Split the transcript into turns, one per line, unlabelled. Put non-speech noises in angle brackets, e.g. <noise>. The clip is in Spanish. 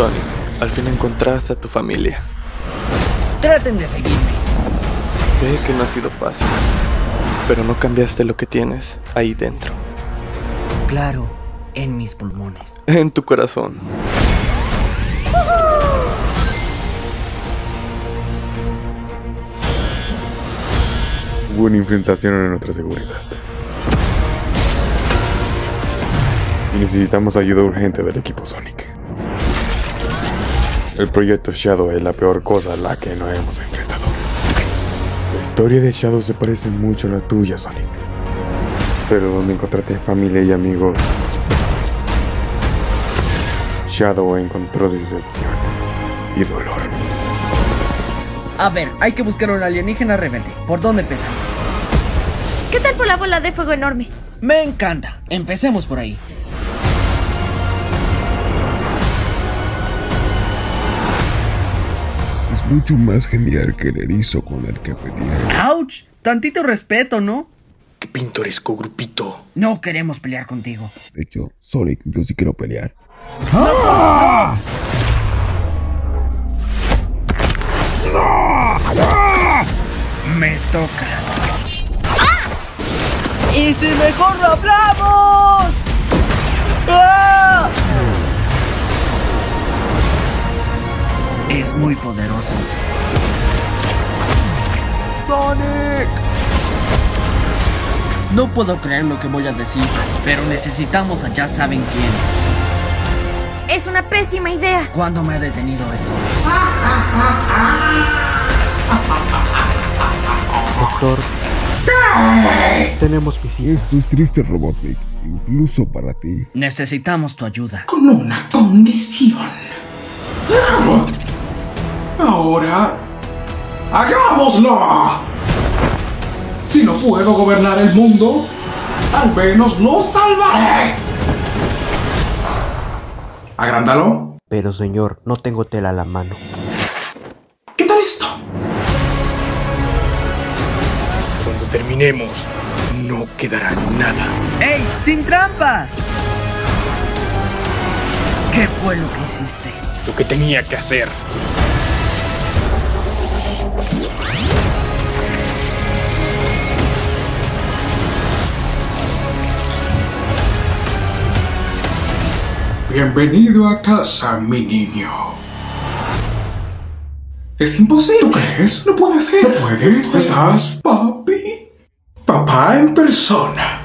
Tony, al fin encontraste a tu familia.
Traten de seguirme.
Sé que no ha sido fácil, pero no cambiaste lo que tienes ahí dentro.
Claro, en mis pulmones. <laughs>
En tu corazón.
Hubo una infiltración en nuestra seguridad. Y necesitamos ayuda urgente del equipo Sonic. El proyecto Shadow es la peor cosa a la que nos hemos enfrentado. La historia de Shadow se parece mucho a la tuya, Sonic. Pero donde encontraste familia y amigos, Shadow encontró decepción y dolor.
A ver, hay que buscar un alienígena rebelde. ¿Por dónde empezamos?
¿Qué tal por la bola de fuego enorme?
Me encanta. Empecemos por ahí.
Mucho más genial que el erizo con el que peleé.
¡Auch! Tantito respeto, ¿no?
Qué pintoresco grupito.
No queremos pelear contigo.
De hecho, Sonic, yo sí quiero pelear.
Me toca. ¿Y si mejor lo hablamos? Muy poderoso.
¡Sonic!
No puedo creer lo que voy a decir, pero necesitamos a ya saben quién.
Es una pésima idea.
¿Cuándo me ha detenido eso?
Doctor. Tenemos visita.
Esto es triste, Robotnik, incluso para ti.
Necesitamos tu ayuda.
Con una condición. Ahora, hagámoslo. Si no puedo gobernar el mundo, al menos lo salvaré. Agrándalo.
Pero señor, no tengo tela a la mano.
¿Qué tal esto?
Cuando terminemos, no quedará nada.
¡Ey! ¡Sin trampas! ¿Qué fue lo que hiciste?
Lo que tenía que hacer.
Bienvenido a casa, mi niño. Es imposible. ¿Tú crees? No puede ser. No puedes. ¿Estás, papi? Papá en persona.